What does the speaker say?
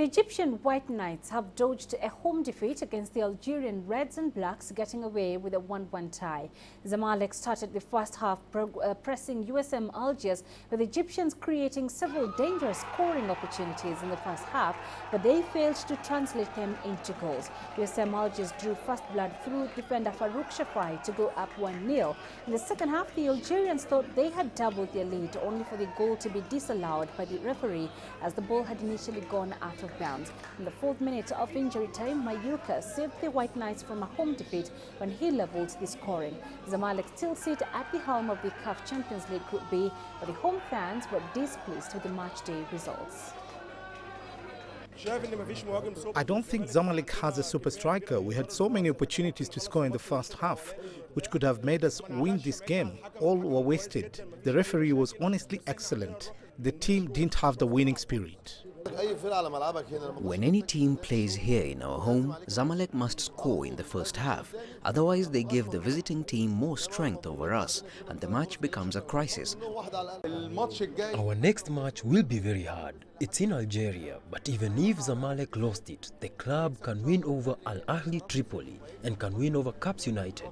The Egyptian White Knights have dodged a home defeat against the Algerian Reds and Blacks, getting away with a 1-1 tie. Zamalek started the first half uh, pressing USM Algiers, with Egyptians creating several dangerous scoring opportunities in the first half, but they failed to translate them into goals. USM Algiers drew first blood through defender Farouk Chafai to go up 1-0. In the second half, the Algerians thought they had doubled their lead, only for the goal to be disallowed by the referee as the ball had initially gone out of In the fourth minute of injury time, Mayuka saved the White Knights from a home defeat when he levelled the scoring. Zamalek still sit at the helm of the CAF Champions League Group B, but the home fans were displeased with the match day results. I don't think Zamalek has a super striker. We had so many opportunities to score in the first half, which could have made us win this game. All were wasted. The referee was honestly excellent. The team didn't have the winning spirit. When any team plays here in our home, Zamalek must score in the first half. Otherwise, they give the visiting team more strength over us and the match becomes a crisis. Our next match will be very hard. It's in Algeria, but even if Zamalek lost it, the club can win over Al Ahli Tripoli and can win over Caps United.